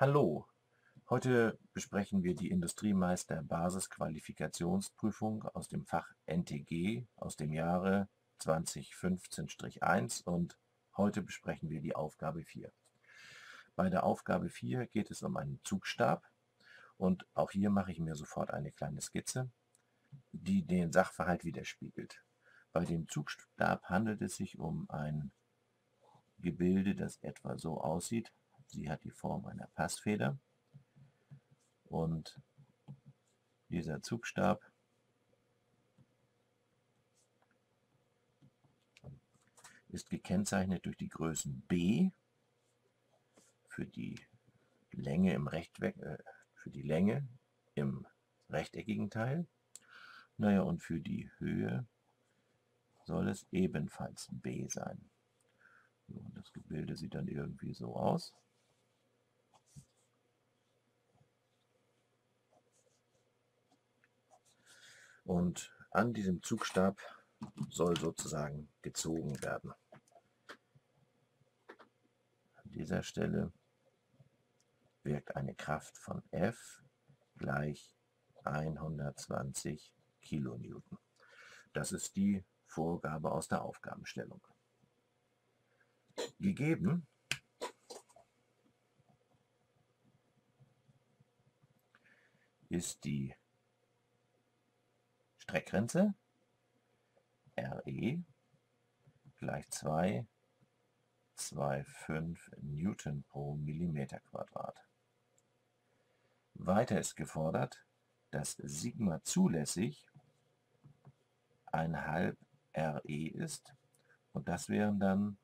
Hallo, heute besprechen wir die Industriemeister Basisqualifikationsprüfung aus dem Fach NTG aus dem Jahre 2015-1 und heute besprechen wir die Aufgabe 4. Bei der Aufgabe 4 geht es um einen Zugstab und auch hier mache ich mir sofort eine kleine Skizze, die den Sachverhalt widerspiegelt. Bei dem Zugstab handelt es sich um ein Gebilde, das etwa so aussieht. Sie hat die Form einer Passfeder und dieser Zugstab ist gekennzeichnet durch die Größen B für die Länge im Rechtwe äh, für die Länge im rechteckigen Teil. Naja, und für die Höhe soll es ebenfalls B sein. Und das Gebilde sieht dann irgendwie so aus. Und an diesem Zugstab soll sozusagen gezogen werden. An dieser Stelle wirkt eine Kraft von F gleich 120 Kilonewton. Das ist die Vorgabe aus der Aufgabenstellung. Gegeben ist die Streckgrenze. RE gleich 2,25 Newton pro Millimeter Quadrat. Weiter ist gefordert, dass Sigma zulässig ein halb RE ist. Und das wären dann